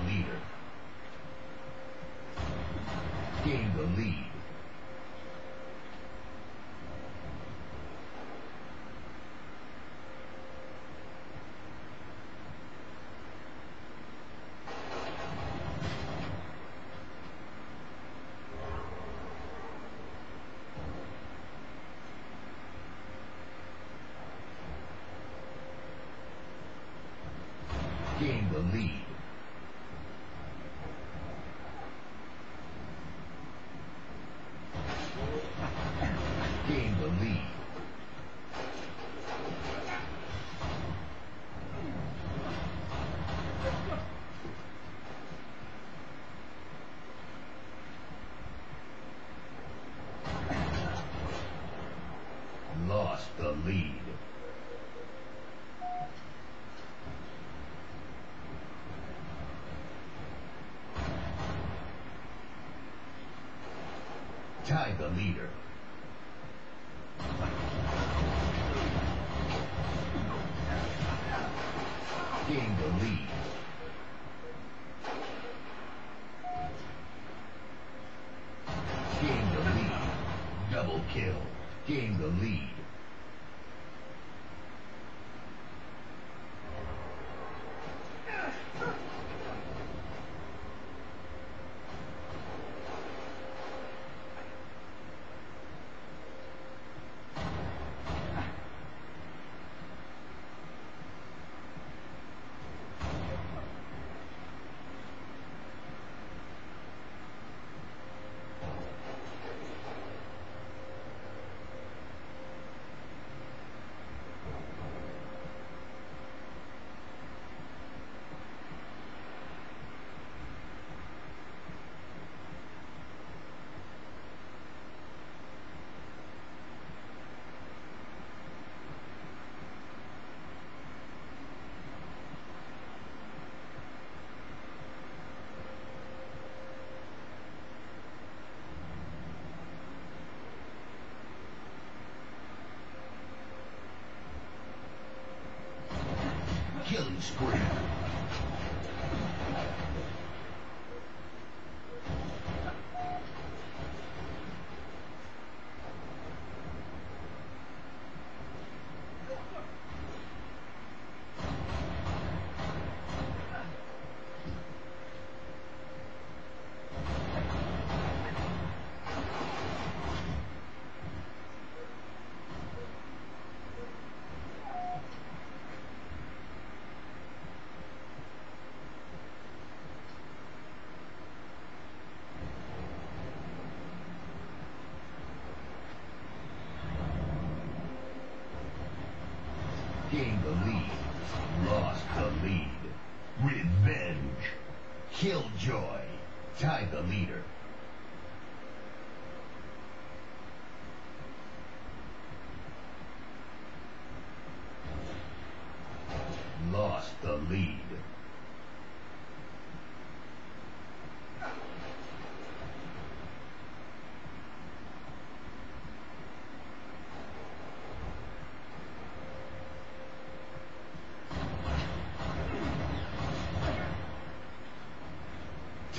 leader. Gain the lead. Gain the lead. Gain the lead. Lost the lead. Tied the leader. Gain the lead. Gain the lead. Double kill. Gain the lead. Killing spree. Gain the lead. Lost the lead. Revenge. Killjoy. Tied the leader. Lost the lead.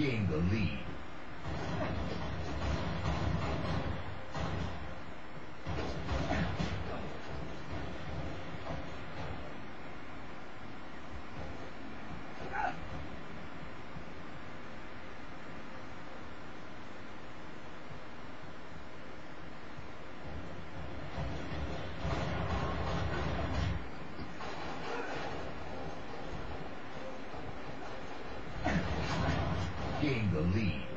Gained the lead. Gain the lead.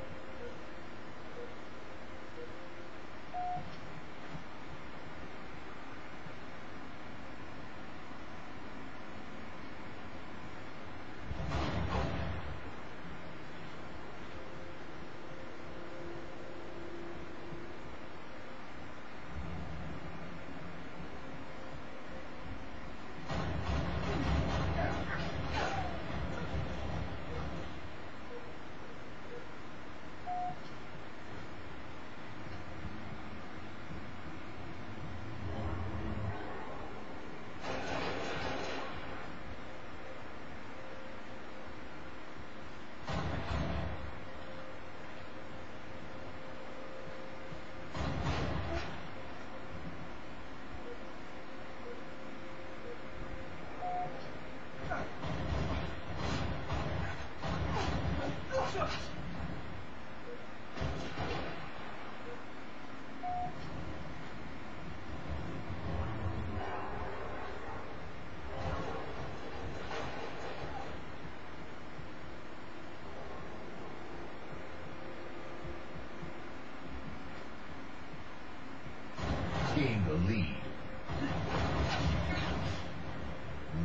Gain the lead.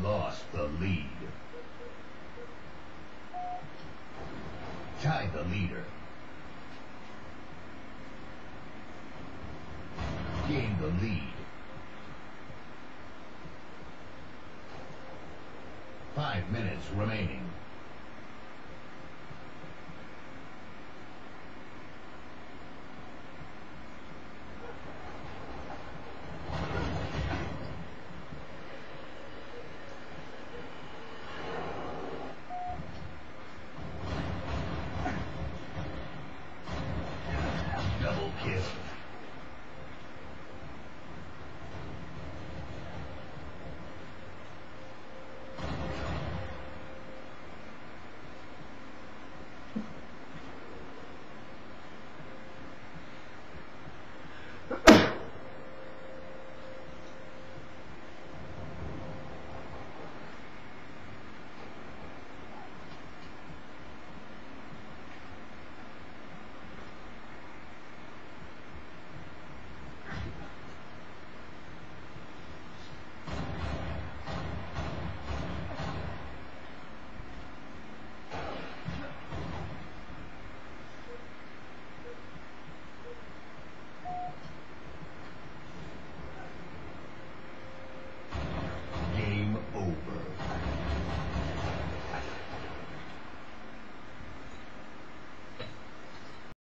Lost the lead. Tied the leader. Gain the lead. Five minutes remaining.